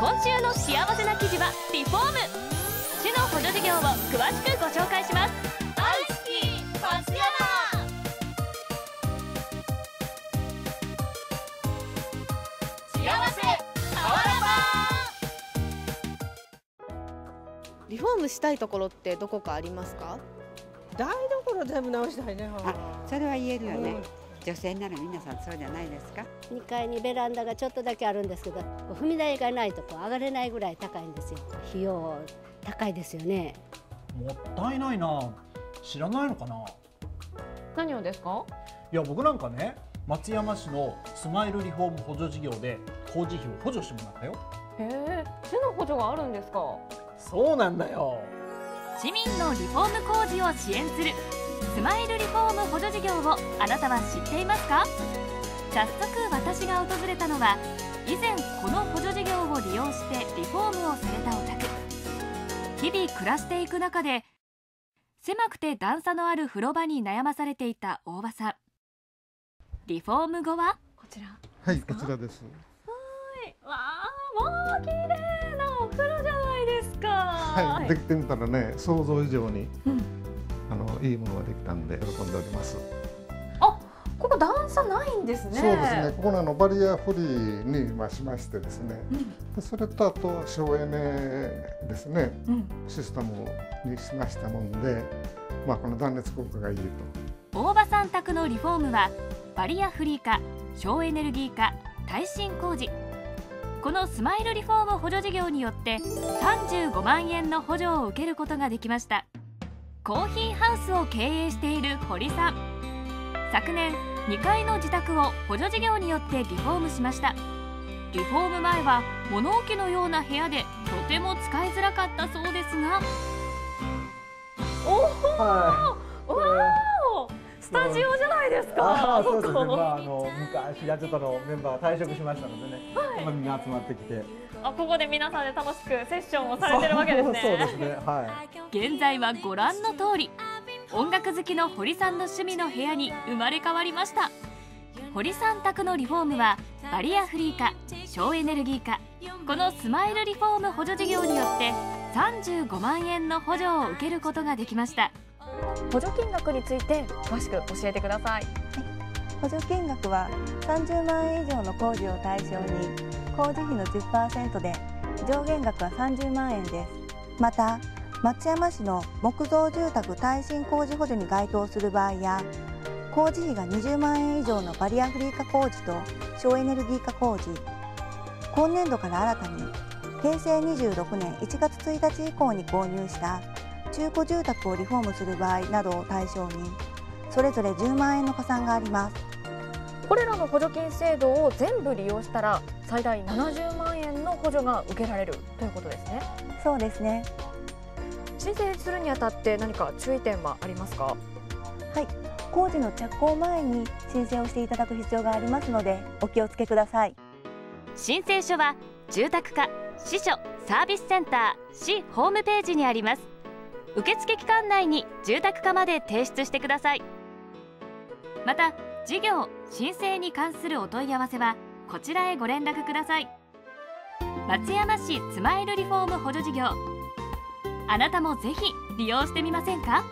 今週の幸せな記事はリフォーム。市の補助事業を詳しくご紹介します。大好き松山。幸せリフォームしたいところってどこかありますか？台所全部直したいね。あそれは言えるよね、女性なら皆さんそうじゃないですか？2階にベランダがちょっとだけあるんですけど踏み台がないとこう上がれないぐらい高いんですよ。費用高いですよね。もったいないな。知らないのかな？何をですか？いや僕なんかね松山市のスマイルリフォーム補助事業で工事費を補助してもらったよ。へえ市の補助があるんですか？そうなんだよ。市民のリフォーム工事を支援するスマイルリフォーム補助事業をあなたは知っていますか？早速私が訪れたのは以前この補助事業を利用してリフォームをされたお宅。日々暮らしていく中で狭くて段差のある風呂場に悩まされていた大場さん。リフォーム後は？こちら。はい、こちらです。わあもう綺麗なお風呂じゃないですか。はい、できてみたらね、想像以上に、うんいいものができたんで喜んでおります。ここ段差ないんですねそうですね。ここのあのバリアフリーにまあしましてですね。でそれとあと省エネですね。うんシステムにしましたもんで、まあこの断熱効果がいいと。大場さん宅のリフォームはバリアフリー化省エネルギー化耐震工事このスマイルリフォーム補助事業によって35万円の補助を受けることができましたコーヒーハウスを経営している堀さん。昨年2階の自宅を補助事業によってリフォームしました。リフォーム前は物置のような部屋でとても使いづらかったそうですが。おおはわおスタジオじゃですか？ああそうですね、まあ、あの昔やってたのメンバー退職しましたのでね、今みんな集まってきて。あここで皆さんで楽しくセッションをされてるわけですね。そうですね。はい。現在はご覧の通り音楽好きの堀さんの趣味の部屋に生まれ変わりました。堀さん宅のリフォームはバリアフリー化省エネルギー化このスマイルリフォーム補助事業によって35万円の補助を受けることができました補助金額について詳しく教えてください。はい。補助金額は30万円以上の工事を対象に工事費の10%で上限額は30万円です。また松山市の木造住宅耐震工事補助に該当する場合や工事費が20万円以上のバリアフリー化工事と省エネルギー化工事。今年度から新たに平成26年1月1日以降に購入した中古住宅をリフォームする場合などを対象にそれぞれ10万円の加算があります。これらの補助金制度を全部利用したら最大70万円の補助が受けられるということですね。そうですね。申請するにあたって何か注意点はありますか？はい。工事の着工前に申請をしていただく必要がありますのでお気をつけください。申請書は住宅課支所サービスセンター市ホームページにあります受付期間内に住宅課まで提出してください。また事業申請に関するお問い合わせはこちらへご連絡ください。松山市スマイルリフォーム補助事業。あなたもぜひ利用してみませんか？